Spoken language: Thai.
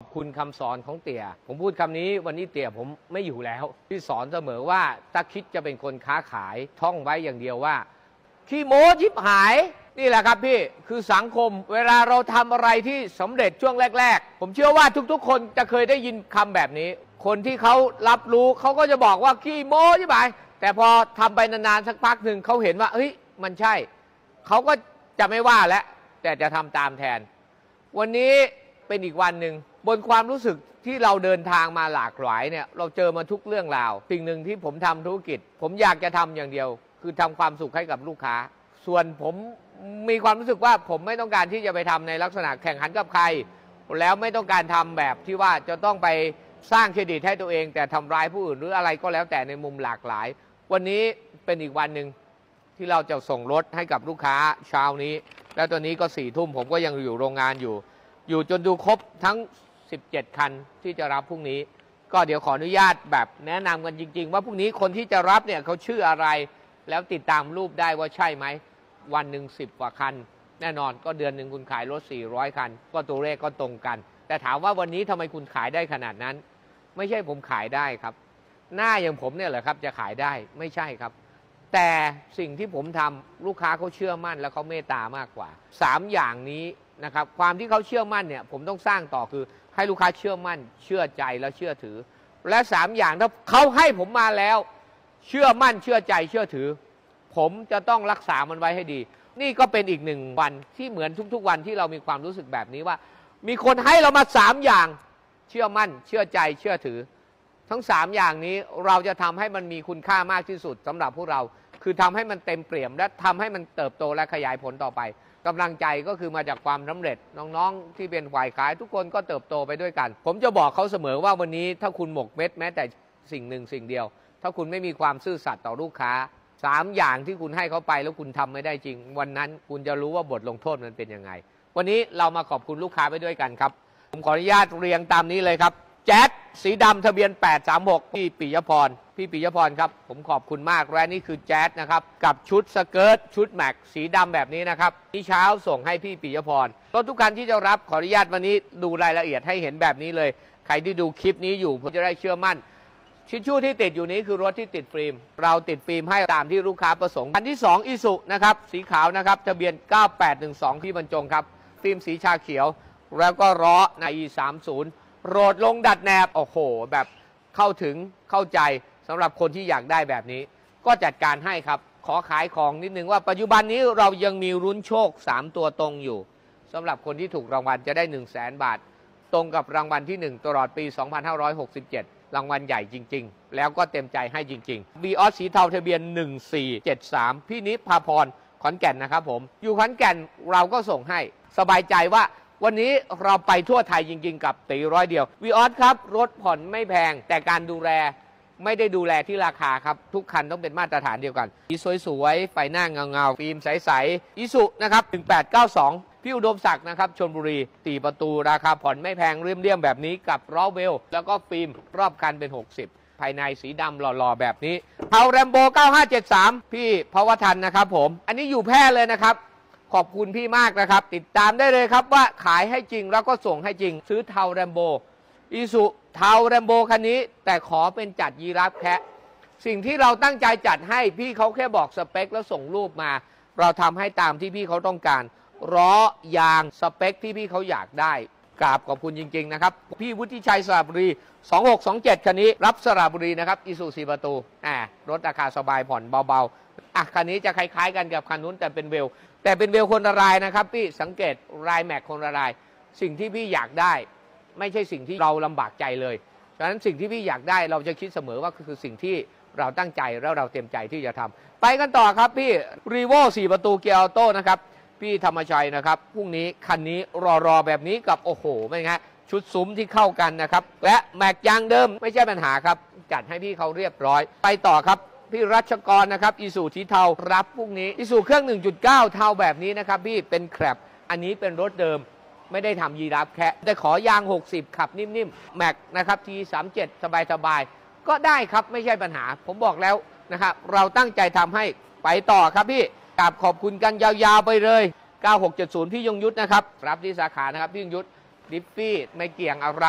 ขอบคุณคำสอนของเตี่ย ผมพูดคำนี้วันนี้เตี่ยผมไม่อยู่แล้ว ที่สอนเสมอว่าถ้าคิดจะเป็นคนค้าขายท่องไว้อย่างเดียวว่า ขี้โม้ชิบหาย นี่แหละครับพี่คือสังคมเวลาเราทำอะไรที่สำเร็จช่วงแรก ๆ ผมเชื่อว่าทุกๆ คนจะเคยได้ยินคำแบบนี้ คนที่เขารับรู้เขาก็จะบอกว่าขี้โม้ชิบหาย แต่พอทำไปนานๆสักพักหนึ่งเขาเห็นว่าเฮ้ยมันใช่เขาก็จะไม่ว่าแล้วแต่จะทำตามแทน วันนี้เป็นอีกวันหนึ่ง บนความรู้สึกที่เราเดินทางมาหลากหลายเนี่ย เราเจอมาทุกเรื่องราว สิ่งหนึ่งที่ผมทำธุรกิจ ผมอยากจะทำอย่างเดียว คือทำความสุขให้กับลูกค้า ส่วนผมมีความรู้สึกว่าผมไม่ต้องการที่จะไปทำในลักษณะแข่งขันกับใคร แล้วไม่ต้องการทำแบบที่ว่าจะต้องไปสร้างเครดิตให้ตัวเอง แต่ทำร้ายผู้อื่นหรืออะไรก็แล้วแต่ในมุมหลากหลาย วันนี้เป็นอีกวันหนึ่งที่เราจะส่งรถให้กับลูกค้าเช้านี้ แล้วตอนนี้ก็สี่ทุ่มผมก็ยังอยู่โรงงานอยู่ อยู่จนดูครบทั้ง 17 คันที่จะรับพรุ่งนี้ ก็เดี๋ยวขออนุญาตแบบแนะนำกันจริง ๆ ว่าพรุ่งนี้คนที่จะรับเนี่ยเขาชื่ออะไร แล้วติดตามรูปได้ว่าใช่ไหม วันหนึ่งสิบกว่าคัน แน่นอนก็เดือนหนึ่งคุณขายรถ 400 คัน ก็ตัวเลขก็ตรงกัน แต่ถามว่าวันนี้ทำไมคุณขายได้ขนาดนั้น ไม่ใช่ผมขายได้ครับ หน้าอย่างผมเนี่ยเหรอครับจะขายได้ไม่ใช่ครับ แต่สิ่งที่ผมทำลูกค้าเขาเชื่อมั่นและเขาเมตตามากกว่า 3 อย่างนี้นะครับความที่เขาเชื่อมั่นเนี่ยผมต้องสร้างต่อคือ ให้ลูกค้าเชื่อมั่น เชื่อใจและเชื่อถือ และ 3 อย่างถ้าเขาให้ผมมาแล้ว เชื่อมั่นเชื่อใจเชื่อถือ ผมจะต้องรักษามันไว้ให้ดี นี่ก็เป็นอีกหนึ่งวันที่เหมือนทุกๆ วันที่เรามีความรู้สึกแบบนี้ว่า มีคนให้เรามา3อย่างเชื่อมั่น เชื่อใจเชื่อถือ ทั้ง 3 อย่างนี้เราจะทำให้มันมีคุณค่ามากที่สุดสำหรับพวกเรา คือทำให้มันเต็มเปี่ยม และทำให้มันเติบโตและขยายผลต่อไปกำลังใจก็คือมาจากความสำเร็จน้องๆ ที่เป็นฝ่ายขายทุกคนก็เติบโตไปด้วยกัน ผมจะบอกเขาเสมอว่าวันนี้ถ้าคุณหมกเม็ดแม้แต่สิ่งหนึ่งสิ่งเดียว ถ้าคุณไม่มีความซื่อสัตย์ต่อลูกค้าสามอย่างที่คุณให้เขาไปแล้วคุณทำไม่ได้จริง วันนั้นคุณจะรู้ว่าบทลงโทษมันเป็นยังไง วันนี้เรามาขอบคุณลูกค้าไปด้วยกันครับ ผมขออนุญาตเรียงตามนี้เลยครับ แจ๊ด สีดำทะเบียน 836 พี่ปิยพร พี่ปิยพรครับ ผมขอบคุณมาก และนี่คือแจ๊ดนะครับ กับชุดสเกิร์ตชุดแม็กสีดำแบบนี้นะครับที่เช้าส่งให้พี่ปิยพร รถทุกคันที่จะรับขออนุญาตวันนี้ดูรายละเอียดให้เห็นแบบนี้เลย ใครที่ดูคลิปนี้อยู่ผมจะได้เชื่อมั่น ชิชชู่ที่ติดอยู่นี้คือรถที่ติดฟิล์ม เราติดฟิล์มให้ตามที่ลูกค้าประสงค์คันที่2อิสุนะครับสีขาวนะครับทะเบียน 9812 พี่บรรจงครับฟิล์มสีชาเขียว แล้วก็ล้อใน E30 โรดลงดัดแนบ โอ้โห แบบเข้าถึงเข้าใจสำหรับคนที่อยากได้แบบนี้ ก็จัดการให้ครับ ขอขายของนิดนึงว่าปัจจุบันนี้เรายังมีรุ้นโชค 3 ตัวตรงอยู่สำหรับคนที่ถูกรางวัลจะได้ 1 0 0 0 0แบาท ตรงกับรางวัลที่ 1 ตลอดปี 2567 รางวัลใหญ่จริง ๆ แล้วก็เต็มใจให้จริงๆ v ีออสสีเทาทะเบียน 1473 พี่นิพาพรขอนแก่นนะครับผม อยู่ขอนแก่นเราก็ส่งให้ สบายใจว่า วันนี้เราไปทั่วไทยจริง ๆ กับตีร้อยเดียว v ีออสครับ รถผ่อนไม่แพง แต่การดูแลไม่ได้ดูแลที่ราคาครับ ทุกคันต้องเป็นมาตรฐานเดียวกันสีสวยๆ ไฟหน้าเงาๆฟิล์มใสๆอิสุนะครับ 1892 พี่อุดมศักดิ์นะครับชนบุรีตีประตูราคาผ่อนไม่แพงเรียมๆแบบนี้กับล้อเวล แล้วก็ฟิล์มรอบคันเป็น 60ภายในสีดำหล่อๆ แบบนี้เผาแรมโบ 9573 พี่พาวทันนะครับผม อันนี้อยู่แพร่เลยนะครับ ขอบคุณพี่มากนะครับ ติดตามได้เลยครับว่าขายให้จริงแล้วก็ส่งให้จริง ซื้อเทาแรมโบอีสุเทาแรมโบคันนี้ แต่ขอเป็นจัดยีราฟแคะสิ่งที่เราตั้งใจจัดให้พี่เขาแค่บอกสเปค แล้วส่งรูปมา เราทำให้ตามที่พี่เขาต้องการล้อยางสเปคที่พี่เขาอยากได้กราบขอบคุณจริง ๆ นะครับ พี่วุฒิชัยสระบุรี 2627 คันนี้ รับสระบุรีนะครับ อีสุสีประตูอ่ารถราคาสบายผ่อนเบา ๆ อะคันนี้จะคล้ายๆกันกับคันนู้นแต่เป็นเวล แต่เป็นเวลคนละรายนะครับ พี่สังเกตรายแม็กคนละราย สิ่งที่พี่อยากได้ ไม่ใช่สิ่งที่เราลำบากใจเลยฉะนั้นสิ่งที่พี่อยากได้เราจะคิดเสมอว่าคือสิ่งที่เราตั้งใจแล้วเราเต็มใจที่จะทำไปกันต่อครับพี่รีโว4ประตูเกียร์ออโต้นะครับพี่ธรรมชัยนะครับพรุ่งนี้คันนี้รอรอแบบนี้กับโอ้โหเป็นไงชุดซุ้มที่เข้ากันนะครับ และแม็กยางเดิมไม่ใช่ปัญหาครับ จัดให้พี่เขาเรียบร้อย ไปต่อครับ พี่รัชกรนะครับอีสูทีเทารับพรุ่งนี้อีสูเครื่อง 1.9 เทาแบบนี้นะครับพี่เป็นแครบอันนี้เป็นรถเดิมไม่ได้ทำยีราฟแคะแต่ขอยาง 60 ขับนิ่มๆ แม็กนะครับที37 สบายๆ ก็ได้ครับไม่ใช่ปัญหา ผมบอกแล้วนะครับ เราตั้งใจทำให้ไปต่อครับพี่กราบขอบคุณกันยาวๆไปเลย 9670 พี่ยงยุทธนะครับ รับที่สาขานะครับ พี่ยงยุทธดิฟฟี่ไม่เกี่ยงอะไร